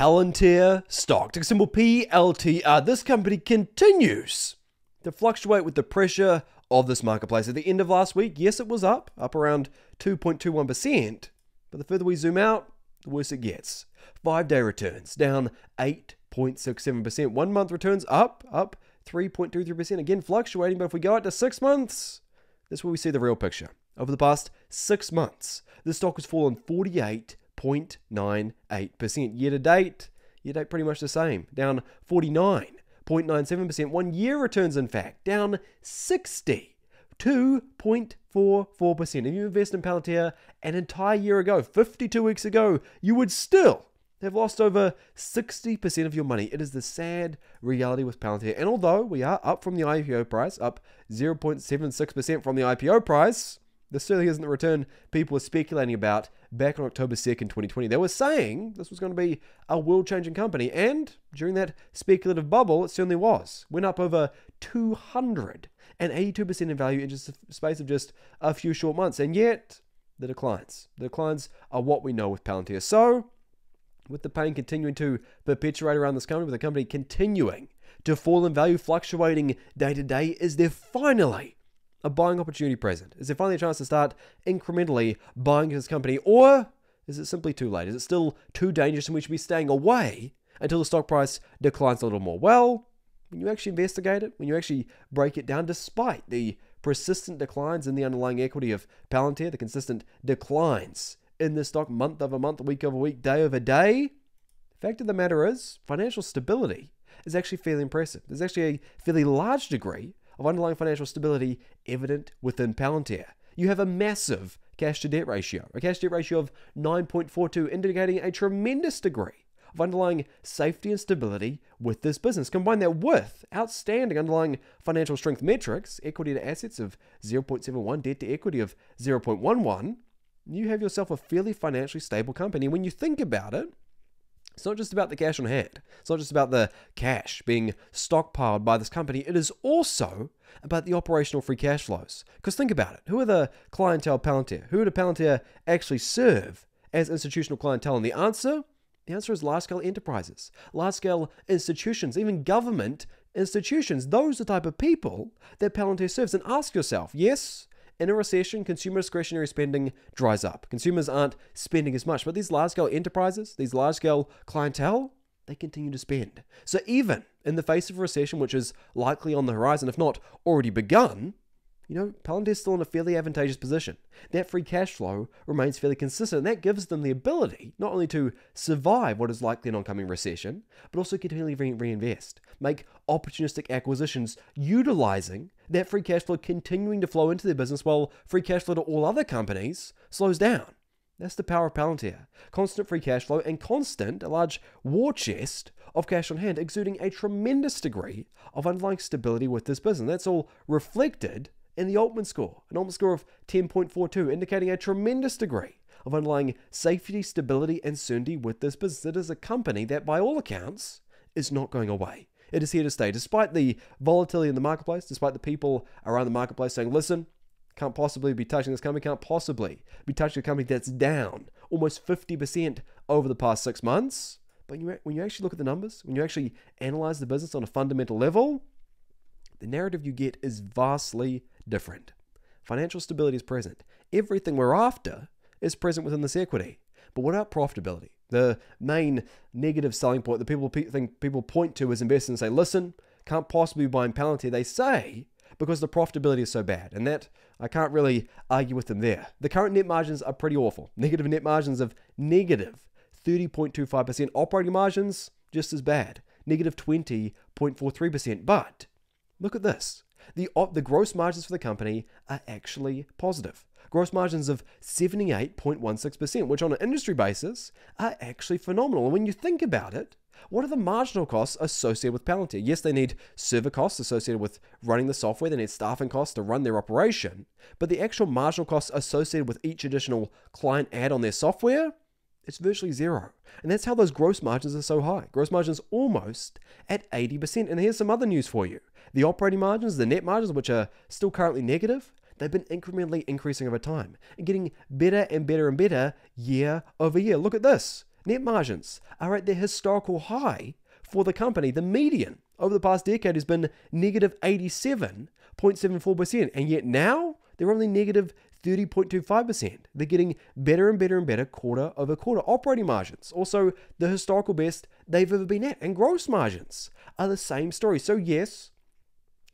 Palantir stock, ticker symbol PLTR. This company continues to fluctuate with the pressure of this marketplace. At the end of last week, yes, it was up, up around 2.21%. But the further we zoom out, the worse it gets. Five day returns down 8.67%. One month returns up, up 3.23%. Again, fluctuating, but if we go out to six months, this is where we see the real picture. Over the past six months, the stock has fallen 48.98%. Year to date, year to date pretty much the same, down 49.97%. One year returns, in fact, down 60. 2.44%. If you invest in Palantir an entire year ago, 52 weeks ago, you would still have lost over 60% of your money. It is the sad reality with Palantir. And although we are up from the IPO price, up 0.76% from the IPO price, this certainly isn't the return people were speculating about back on October 2nd, 2020. They were saying this was going to be a world changing company, and during that speculative bubble, it certainly was. Went up over 282% in value in just a space of just a few short months, and yet the declines. The declines are what we know with Palantir. So, with the pain continuing to perpetuate around this company, with the company continuing to fall in value, fluctuating day to day, is there finally a buying opportunity present? Is there finally a chance to start incrementally buying this company? Or is it simply too late? Is it still too dangerous and we should be staying away until the stock price declines a little more? Well, when you actually investigate it, when you actually break it down, despite the persistent declines in the underlying equity of Palantir, the consistent declines in the stock month over month, week over week, day over day, the fact of the matter is, financial stability is actually fairly impressive. There's actually a fairly large degree of underlying financial stability evident within Palantir. You have a massive cash to debt ratio, a cash to debt ratio of 9.42, indicating a tremendous degree of underlying safety and stability with this business. Combine that with outstanding underlying financial strength metrics, equity to assets of 0.71, debt to equity of 0.11, you have yourself a fairly financially stable company. When you think about it, it's not just about the cash on hand. It's not just about the cash being stockpiled by this company. It is also about the operational free cash flows. Because think about it. Who are the clientele Palantir? Who do Palantir actually serve as institutional clientele? And the answer? The answer is large scale enterprises, large scale institutions, even government institutions. Those are the type of people that Palantir serves. And ask yourself, yes, in a recession, consumer discretionary spending dries up. Consumers aren't spending as much, but these large scale enterprises, these large scale clientele, they continue to spend. So even in the face of a recession, which is likely on the horizon, if not already begun, you know, Palantir's still in a fairly advantageous position. That free cash flow remains fairly consistent, and that gives them the ability not only to survive what is likely an oncoming recession, but also continually re- reinvest, make opportunistic acquisitions, utilizing that free cash flow continuing to flow into their business while free cash flow to all other companies slows down. That's the power of Palantir. Constant free cash flow and constant, a large war chest of cash on hand, exuding a tremendous degree of underlying stability with this business. That's all reflected in the Altman score, an Altman score of 10.42, indicating a tremendous degree of underlying safety, stability, and certainty with this business. It is a company that, by all accounts, is not going away. It is here to stay. Despite the volatility in the marketplace, despite the people around the marketplace saying, listen, can't possibly be touching this company, can't possibly be touching a company that's down almost 50% over the past six months. But when you actually look at the numbers, when you actually analyze the business on a fundamental level, the narrative you get is vastly different. Financial stability is present. Everything we're after is present within this equity. But what about profitability? The main negative selling point that people think people point to as investors and say, listen, can't possibly be buying Palantir. They say because the profitability is so bad. And that I can't really argue with them there. The current net margins are pretty awful. Negative net margins of negative 30.25%. Operating margins just as bad. Negative 20.43%. But look at this. The, the gross margins for the company are actually positive gross margins of 78.16%, which on an industry basis are actually phenomenal. And when you think about it, what are the marginal costs associated with Palantir? Yes, they need server costs associated with running the software, they need staffing costs to run their operation, but the actual marginal costs associated with each additional client add on their software, it's virtually zero. And that's how those gross margins are so high. Gross margins almost at 80%. And here's some other news for you. The operating margins, the net margins, which are still currently negative, they've been incrementally increasing over time and getting better and better and better year over year. Look at this. net margins are at their historical high for the company. The median over the past decade has been negative 87.74%, and yet now they're only negative 30.25%. They're getting better and better and better quarter over quarter. Operating margins, also the historical best they've ever been at, and gross margins are the same story. So, yes,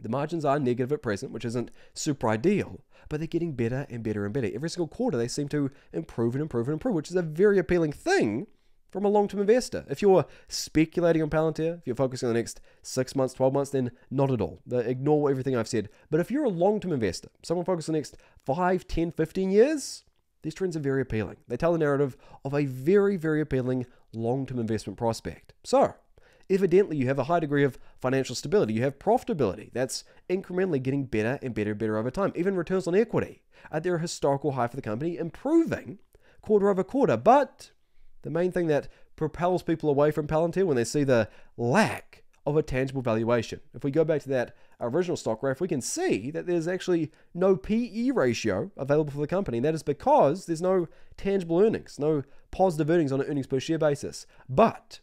the margins are negative at present, which isn't super ideal, but they're getting better and better and better. Every single quarter, they seem to improve and improve and improve, which is a very appealing thing from a long term investor. If you're speculating on Palantir, if you're focusing on the next six months, 12 months, then not at all. Ignore everything I've said. But if you're a long term investor, someone focused on the next 5, 10, 15 years, these trends are very appealing. They tell the narrative of a very, very appealing long term investment prospect. So, evidently, you have a high degree of financial stability. You have profitability. That's incrementally getting better and better and better over time. Even returns on equity at their historical high for the company, improving quarter over quarter. But the main thing that propels people away from Palantir when they see the lack of a tangible valuation. If we go back to that original stock graph, we can see that there's actually no PE ratio available for the company. And that is because there's no tangible earnings, no positive earnings on an earnings per share basis. But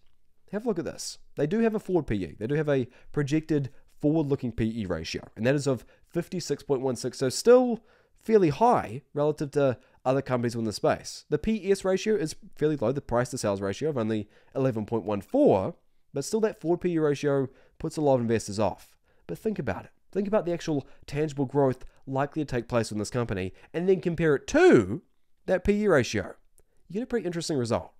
have a look at this. They do have a forward PE. They do have a projected forward-looking PE ratio, and that is of 56.16. So still fairly high relative to other companies in the space. The PES ratio is fairly low, the price to sales ratio of only 11.14, but still that forward PE ratio puts a lot of investors off. But think about it. Think about the actual tangible growth likely to take place in this company, and then compare it to that PE ratio. You get a pretty interesting result.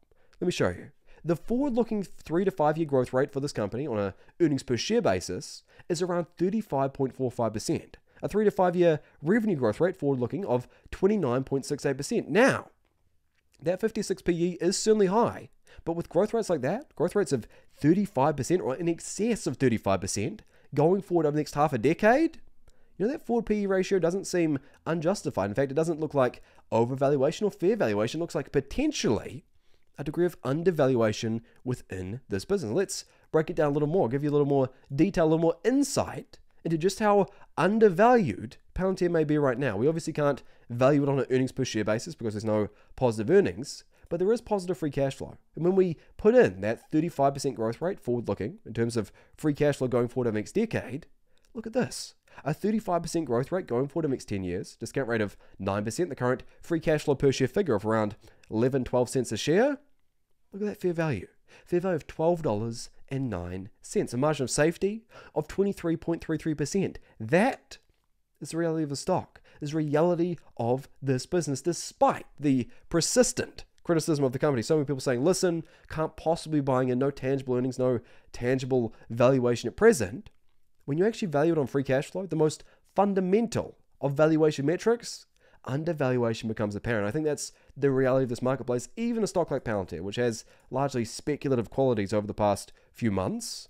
Let me show you. The forward looking three to five year growth rate for this company on a earnings per share basis is around 35.45% a three to five year revenue growth rate forward looking of 29.68%. Now, that 56 PE is certainly high, but with growth rates like that, growth rates of 35% or in excess of 35% going forward over the next half a decade, you know, that forward PE ratio doesn't seem unjustified. In fact, it doesn't look like overvaluation or fair valuation. It looks like potentially a degree of undervaluation within this business. Let's break it down a little more, give you a little more detail, a little more insight into just how undervalued Palantir may be right now. We obviously can't value it on an earnings per share basis because there's no positive earnings, but there is positive free cash flow. And when we put in that 35% growth rate forward looking in terms of free cash flow going forward over the next decade, look at this. A 35% growth rate going forward over the next 10 years, discount rate of 9%, the current free cash flow per share figure of around 11, 12 cents a share. Look at that fair value. Value of $12 and nine cents, a margin of safety of 23.33%. That is the reality of the stock, is reality of this business, despite the persistent criticism of the company. So many people saying, listen, can't possibly buying in, no tangible earnings, no tangible valuation at present. When you actually value it on free cash flow, the most fundamental of valuation metrics, undervaluation becomes apparent. I think that's the reality of this marketplace. Even a stock like Palantir, which has largely speculative qualities over the past few months,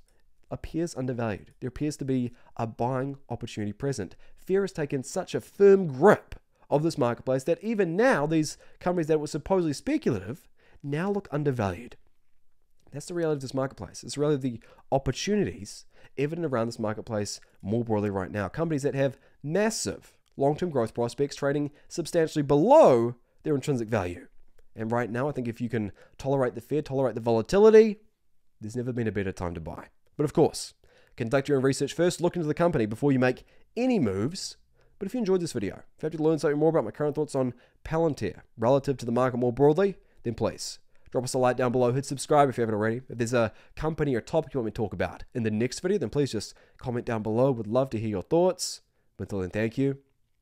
appears undervalued. There appears to be a buying opportunity present. Fear has taken such a firm grip of this marketplace that even now, these companies that were supposedly speculative now look undervalued. That's the reality of this marketplace. It's really the opportunities evident around this marketplace more broadly right now. Companies that have massive long term growth prospects trading substantially below their intrinsic value. And right now, I think if you can tolerate the fear, tolerate the volatility, there's never been a better time to buy. But of course, conduct your own research first, look into the company before you make any moves. But if you enjoyed this video, if you have to learn something more about my current thoughts on Palantir relative to the market more broadly, then please drop us a like down below, hit subscribe if you haven't already. If there's a company or topic you want me to talk about in the next video, then please just comment down below. Would love to hear your thoughts. But until then, thank you.